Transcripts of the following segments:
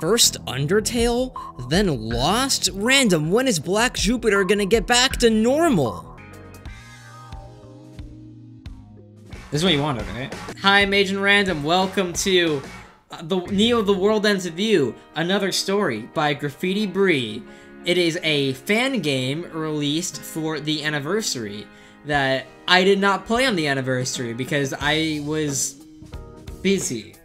First Undertale, then Lost? Random, when is Black Jupiter gonna get back to normal? This is what you wanted, right? Hi, I'm Agent Random. Welcome to uh, the Neo The World Ends With You, another story by Graffiti Bri. It is a fan game released for the anniversary that I did not play on the anniversary because I was busy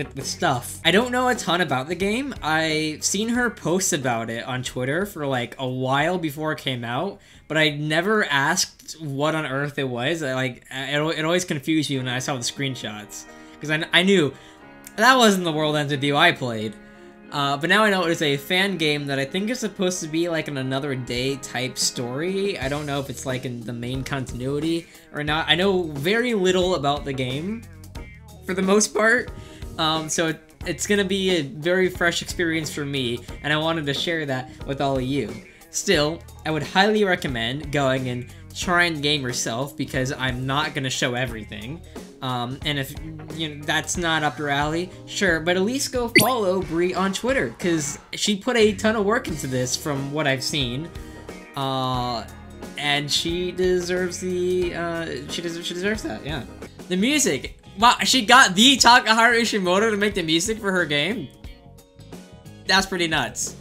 with, with stuff. I don't know a ton about the game. I've seen her post about it on Twitter for like a while before it came out, but I never asked what on earth it was. I, like it, it always confused me when I saw the screenshots because I, I knew that wasn't the World Ends With You I played. Uh, but now I know it is a fan game that I think is supposed to be like an another day type story. I don't know if it's like in the main continuity or not. I know very little about the game for the most part. Um, so it, it's gonna be a very fresh experience for me, and I wanted to share that with all of you. Still, I would highly recommend going and trying the game yourself because I'm not gonna show everything. Um, and if you know that's not up your alley, sure, but at least go follow Bri on Twitter because she put a ton of work into this from what I've seen. Uh, and she deserves the uh, she deserves she deserves that. Yeah, the music. Wow, she got the Takeharu Ishimoto to make the music for her game. That's pretty nuts.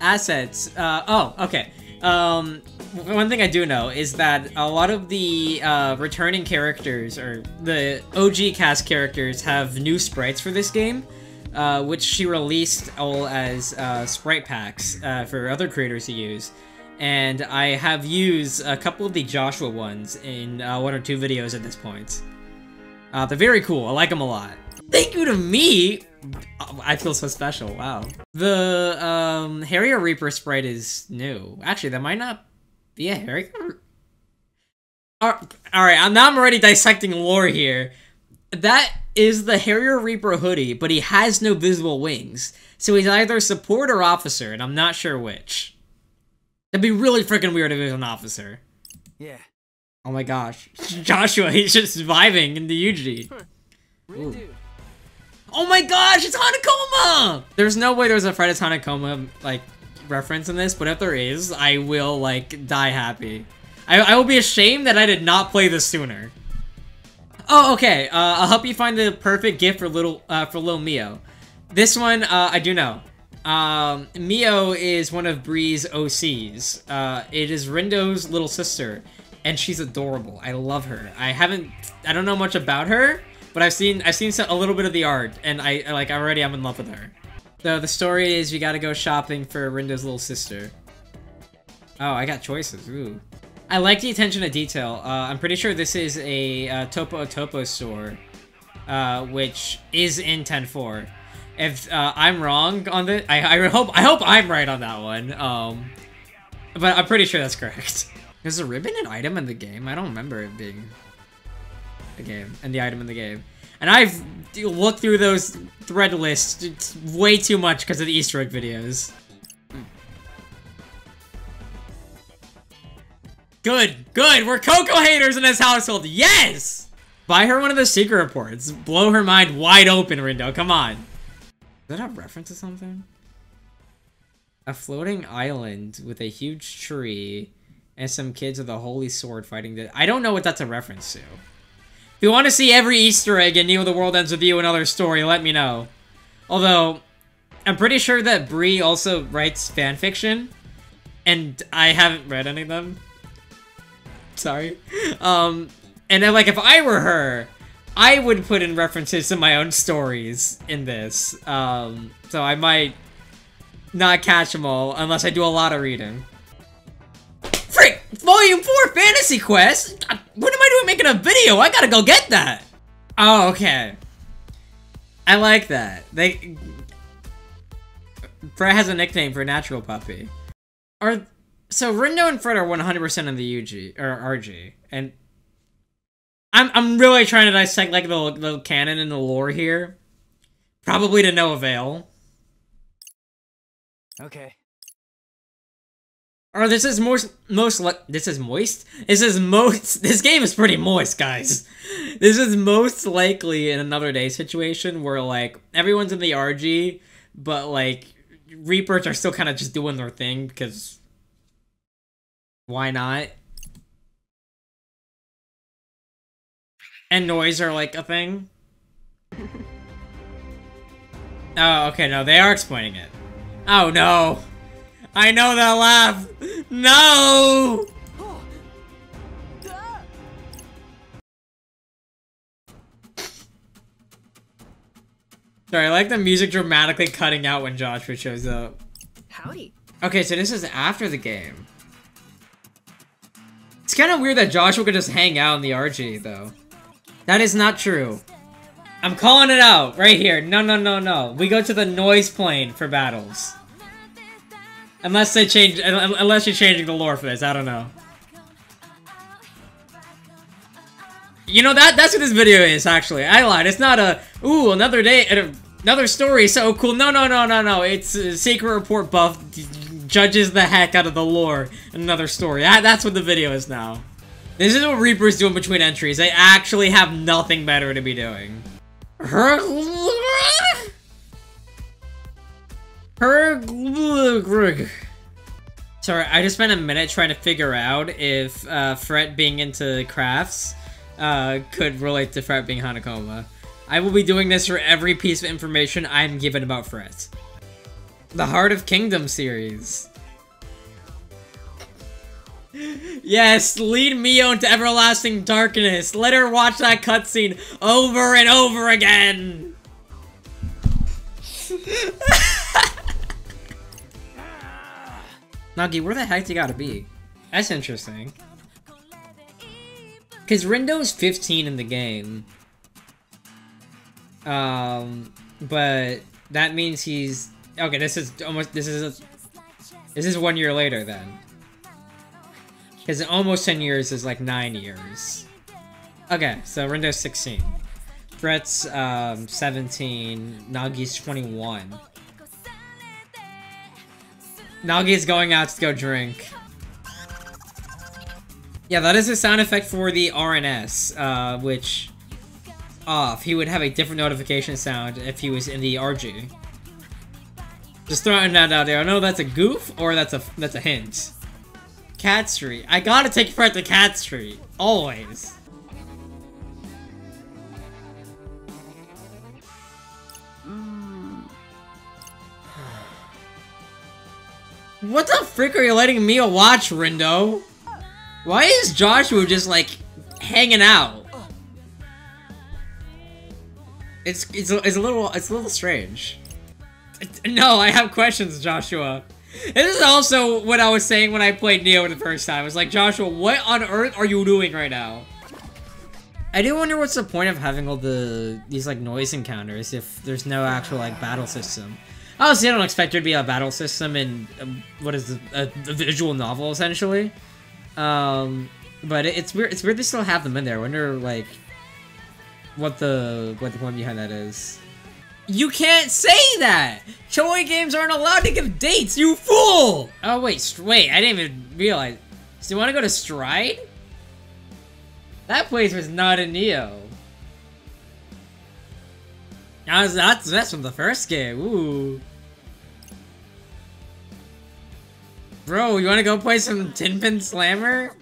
Assets. Uh, oh, okay. Um, one thing I do know is that a lot of the uh, returning characters, or the OG cast characters, have new sprites for this game, uh, which she released all as uh, sprite packs uh, for other creators to use. And I have used a couple of the Joshua ones in uh, one or two videos at this point. Uh, they're very cool. I like them a lot. Thank you to me! I feel so special. Wow. The um, Harrier Reaper sprite is new. Actually, that might not be a Harrier. Alright, now I'm already dissecting lore here. That is the Harrier Reaper hoodie, but he has no visible wings. So he's either support or officer, and I'm not sure which. That'd be really freaking weird if he was an officer. Yeah. Oh my gosh. Joshua, he's just vibing in the UG. Oh my gosh, it's Hanekoma! There's no way there's a Fret Hanekoma, like, reference in this, but if there is, I will, like, die happy. I, I will be ashamed that I did not play this sooner. Oh, okay. Uh, I'll help you find the perfect gift for little, uh, for little Mio. This one, uh, I do know. Um, Mio is one of Bri's OCs. Uh, it is Rindo's little sister, and she's adorable. I love her. I haven't, I don't know much about her, but I've seen, I've seen some, a little bit of the art, and I, like, already I'm in love with her. So the story is you gotta go shopping for Rindo's little sister. Oh, I got choices. Ooh. I like the attention to detail. Uh, I'm pretty sure this is a uh, Topo Topo store, uh, which is in 10.4. If uh, I'm wrong on this, I, I hope I hope I'm right on that one. Um, but I'm pretty sure that's correct. Is a ribbon an item in the game? I don't remember it being a game and the item in the game. And I've looked through those thread lists way too much because of the Easter egg videos. Good, good. We're Coco haters in this household. Yes! Buy her one of the secret reports. Blow her mind wide open, Rindo. Come on. Does that have reference to something? A floating island with a huge tree and some kids with a holy sword fighting the- I don't know what that's a reference to. If you want to see every Easter egg in Neo the World Ends With You another story, let me know. Although, I'm pretty sure that Bri also writes fanfiction, and I haven't read any of them. Sorry. Um, and then, like, if I were her, I would put in references to my own stories in this. Um, so I might not catch them all unless I do a lot of reading. Volume 4 Fantasy Quest? What am I doing making a video? I gotta go get that! Oh, okay. I like that. They... Fret has a nickname for Natural Puppy. Are... So, Rindo and Fret are 100% in the UG, or RG, and... I'm, I'm really trying to dissect, like, the, the canon and the lore here. Probably to no avail. Okay. Or this is most most this is moist. This is most this game is pretty moist, guys. This is most likely in another day situation where like everyone's in the RG, but like Reapers are still kind of just doing their thing because why not? And noise are like a thing. Oh, okay, no, they are explaining it. Oh no. I know that laugh. No! Sorry, I like the music dramatically cutting out when Joshua shows up. Howdy. Okay, so this is after the game. It's kind of weird that Joshua could just hang out in the RG, though. That is not true. I'm calling it out right here. No, no, no, no. We go to the noise plane for battles. Unless they change, unless you're changing the lore for this, I don't know. You know that that's what this video is actually. I lied. It's not a ooh another day, uh, another story. So cool. No, no, no, no, no. It's secret report buff judges the heck out of the lore. Another story. That, that's what the video is now. This is what Reaper's doing between entries. They actually have nothing better to be doing. Her. Her. Sorry, I just spent a minute trying to figure out if uh, Fret being into crafts uh, could relate to Fret being Hanekoma. I will be doing this for every piece of information I'm given about Fret. The Heart of Kingdom series. Yes, lead Mio into everlasting darkness. Let her watch that cutscene over and over again. Nagi, where the heck do you gotta be? That's interesting. Because Rindo's 15 in the game. Um, but that means he's... Okay, this is almost... This is a, This is one year later, then. Because almost 10 years is like 9 years. Okay, so Rindo's 16. Fret's um, 17. Nagi's 21. Nagi's going out to go drink. Yeah, that is a sound effect for the RNS, uh, which off. He would have a different notification sound if he was in the RG. Just throwing that out there. I know that's a goof or that's a that's a hint. Cat Street. I gotta take Fret to Cat Street. Always. What the frick are you letting me watch, Rindo? Why is Joshua just, like, hanging out? It's, it's, it's a little, it's a little strange. No, I have questions, Joshua. This is also what I was saying when I played Neo the first time. I was like, Joshua, what on earth are you doing right now? I do wonder what's the point of having all the, these, like, noise encounters if there's no actual, like, battle system. Honestly, I don't expect there to be a battle system in, um, what is a, a, visual novel, essentially. Um, but it, it's weird, it's weird they still have them in there. I wonder, like, what the, what the point behind that is. You can't say that! Toei games aren't allowed to give dates, you fool! Oh, wait, wait, I didn't even realize. So you want to go to Stride? That place was not in. That's, that's, that's from the first game, ooh. Bro, you wanna go play some Tin Pin Slammer?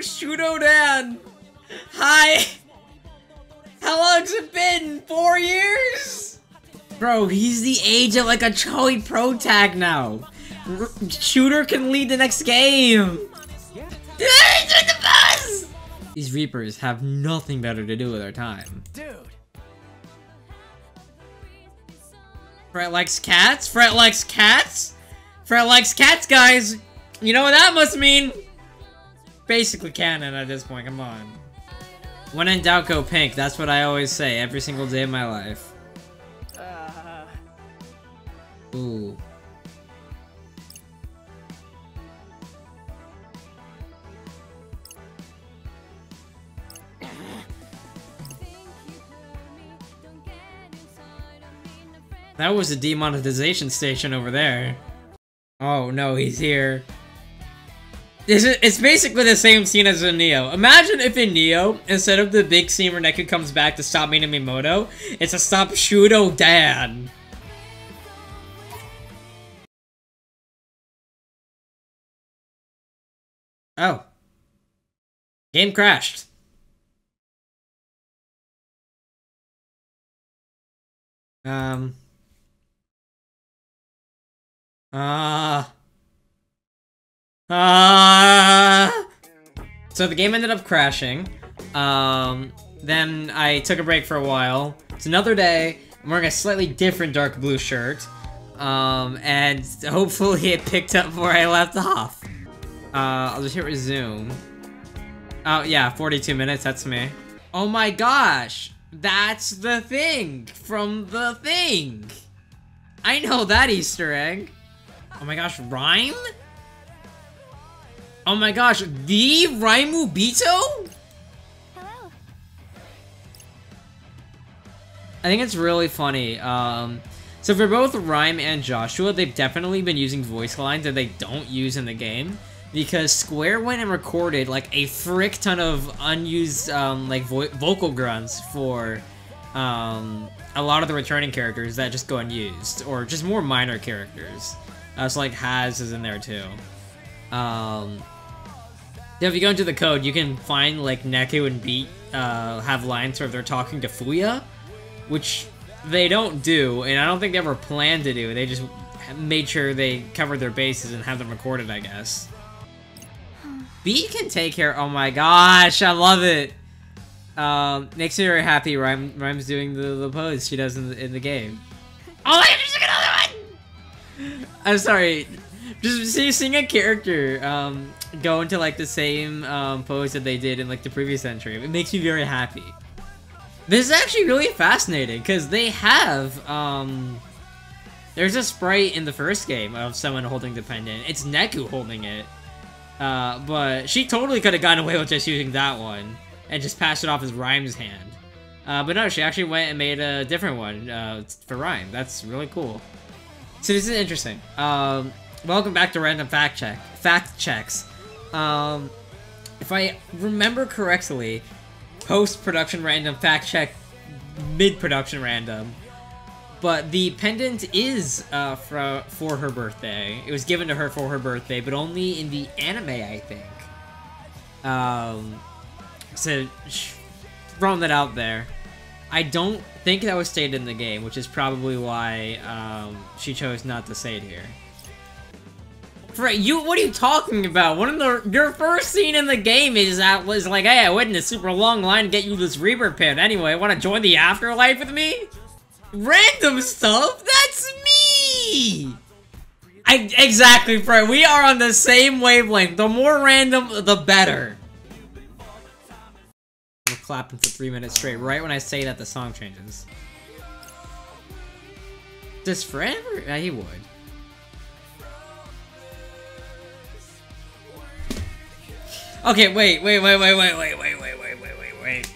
Hello, Dan! Hi! How long's it been? Four years? Bro, he's the age of like a Choi Pro tag now. R Shooter can lead the next game! the! These Reapers have nothing better to do with their time. Dude. Fret likes cats? Fret likes cats? Fret likes cats, guys! You know what that must mean? Basically canon at this point, come on. When in doubt, go pink. That's what I always say every single day of my life. Uh, Ooh. That was a demonetization station over there. Oh no, he's here. It's basically the same scene as in Neo. Imagine if in Neo, instead of the big scene where Neku comes back to stop Minamimoto, it's a stop Shuto Dan. Oh. Game crashed. Um. Ah. Ah. So the game ended up crashing. Um. Then I took a break for a while. It's another day. I'm wearing a slightly different dark blue shirt. Um, and hopefully it picked up where I left off. Uh, I'll just hit resume. Oh, yeah, 42 minutes, that's me. Oh my gosh! That's the thing from the thing! I know that Easter egg. Oh my gosh, Rhyme? Oh my gosh, the Raimubito? Hello. I think it's really funny. Um, so for both Rhyme and Joshua, they've definitely been using voice lines that they don't use in the game. Because Square went and recorded like a frick ton of unused um, like vo vocal grunts for um, a lot of the returning characters that just go unused, or just more minor characters. Uh, so like Haz is in there too. Um, yeah, if you go into the code, you can find like Neku and Beat uh, have lines where they're talking to Fuya, which they don't do, and I don't think they ever planned to do. They just made sure they covered their bases and have them recorded, I guess. Beat can take care. Oh my gosh, I love it. Um, makes me very happy. Rhyme, Rhyme's doing the, the pose she does in the, in the game. Oh my gosh, there's another one! I'm sorry. Just see, seeing a character um, go into like the same um, pose that they did in like the previous entry, it makes me very happy. This is actually really fascinating because they have um, there's a sprite in the first game of someone holding the pendant. It's Neku holding it. Uh, but she totally could have gotten away with just using that one and just passed it off as Rhyme's hand. Uh, but no, she actually went and made a different one uh, for Rhyme. That's really cool. So this is interesting. Um, welcome back to Random Fact Check. Fact checks. Um, if I remember correctly, post-production random fact check, mid-production random. But the pendant is uh, for, for her birthday. It was given to her for her birthday, but only in the anime, I think. Um, so, throwing that out there. I don't think that was stated in the game, which is probably why um, she chose not to say it here. You what are you talking about? One of the your first scene in the game is that was like, hey, I waited in a super long line to get you this Reaper pin. Anyway, want to join the afterlife with me? Random stuff? That's me! I, exactly, Fret. We are on the same wavelength. The more random, the better. We're clapping for three minutes straight, right when I say that the song changes. Does Fret ever? Yeah, he would. Okay, wait, wait, wait, wait, wait, wait, wait, wait, wait, wait, wait, wait.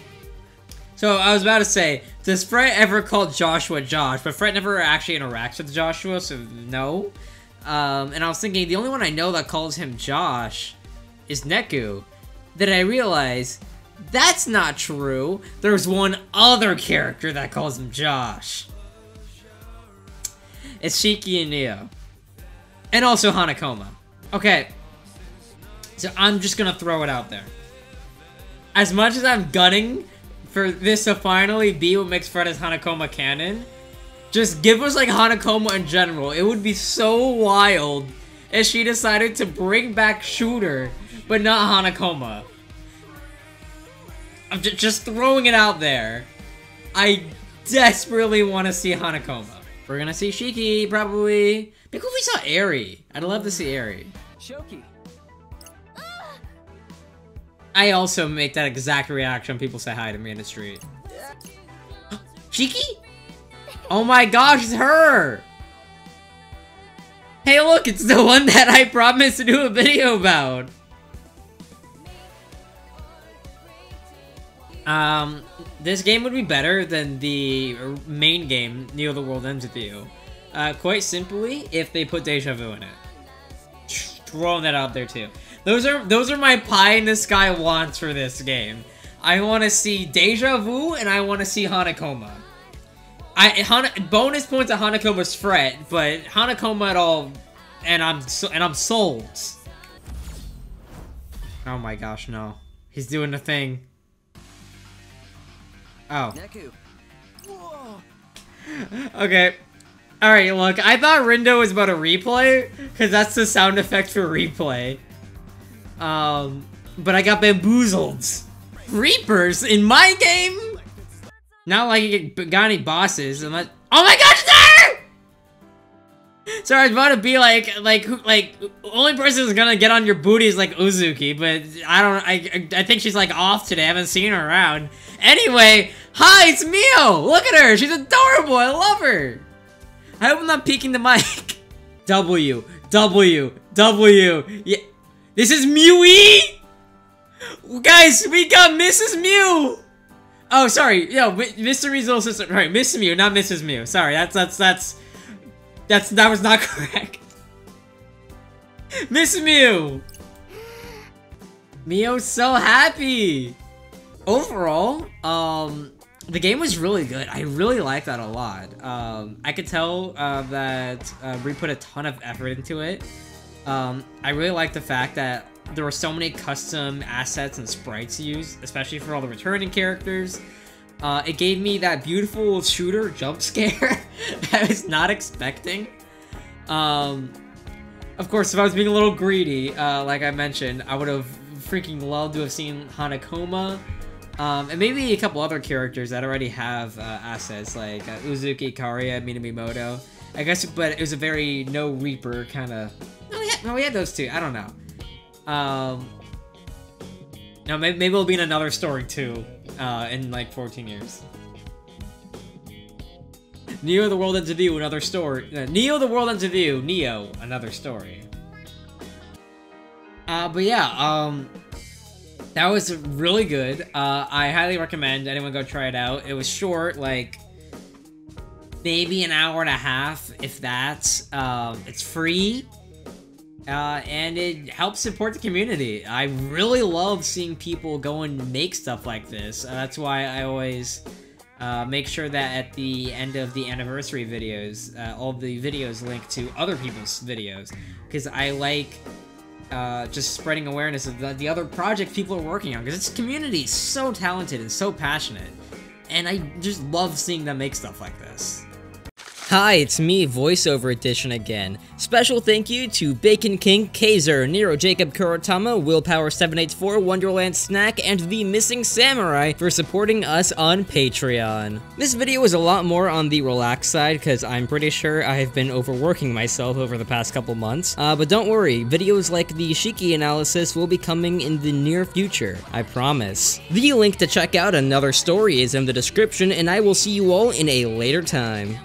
So I was about to say, does Fret ever call Joshua Josh? But Fret never actually interacts with Joshua, so no. Um, and I was thinking, the only one I know that calls him Josh is Neku. Then I realized, that's not true. There's one other character that calls him Josh. It's Shiki and Neo. And also Hanekoma. Okay. So I'm just gonna throw it out there. As much as I'm gunning for this to finally be what makes Fret as Hanekoma canon, just give us like Hanekoma in general. It would be so wild is she decided to bring back Shooter, but not Hanekoma. I'm just throwing it out there. I desperately want to see Hanekoma. We're gonna see Shiki, probably. Because we saw Eri. I'd love to see Eri. Shoki. I also make that exact reaction when people say hi to me in the street. Cheeky? Oh my gosh, it's her! Hey look, it's the one that I promised to do a video about! Um, this game would be better than the main game, Neo the World Ends With You. Uh, quite simply, if they put Deja Vu in it. Throwing that out there too. Those are those are my pie in the sky wants for this game. I want to see Deja Vu and I want to see Hanekoma. I Hana, bonus points at Hanekoma's fret, but Hanekoma at all, and I'm so, and I'm sold. Oh my gosh, no! He's doing the thing. Oh. Neku. Okay. Alright, look, I thought Rindo was about a replay, because that's the sound effect for replay. Um, but I got bamboozled. Reapers in my game? Not like you got any bosses unless- Oh my gosh, sir! Sorry, I was about to be like, like, like, only person who's gonna get on your booty is like Uzuki, but I don't, I, I think she's like off today, I haven't seen her around. Anyway, hi, it's Mio! Look at her, she's adorable, I love her! I hope I'm not peeking the mic. W, W, W, yeah. This is Mewie! Guys, we got Mrs. Mew! Oh, sorry, yo, Mr. Little sister, right, Mrs. Mew, not Mrs. Mew. Sorry, that's, that's, that's, that's, that was not correct. Miss Mew! Mio's so happy! Overall, um, the game was really good. I really liked that a lot. Um, I could tell uh, that uh, we put a ton of effort into it. Um, I really like the fact that there were so many custom assets and sprites used, especially for all the returning characters. Uh, it gave me that beautiful shooter jump scare that I was not expecting. Um, of course, if I was being a little greedy, uh, like I mentioned, I would have freaking loved to have seen Hanekoma. Um, and maybe a couple other characters that already have uh, assets, like uh, Uzuki, Kariya, Minamimoto. I guess, but it was a very no Reaper kind of... No, we, had, no, we had those two. I don't know. Um, no, maybe, maybe it'll be in another story too, uh, in like 14 years. Neo the World Ends With You, another story. Uh, Neo the World Ends With You, Neo, another story. Uh, but yeah, um, that was really good. Uh, I highly recommend anyone go try it out. It was short, like maybe an hour and a half, if that. Um, it's free. Uh, and it helps support the community. I really love seeing people go and make stuff like this. Uh, that's why I always uh, make sure that at the end of the anniversary videos, uh, all the videos link to other people's videos. Because I like uh, just spreading awareness of the, the other projects people are working on. Because this community is so talented and so passionate. And I just love seeing them make stuff like this. Hi, it's me, VoiceOver Edition again. Special thank you to Bacon King, Kaiser, Nero Jacob Kuratama, Willpower784, Wonderland Snack, and The Missing Samurai for supporting us on Patreon. This video was a lot more on the relaxed side because I'm pretty sure I have been overworking myself over the past couple months. Uh, but don't worry, videos like the Shiki analysis will be coming in the near future, I promise. The link to check out another story is in the description, and I will see you all in a later time.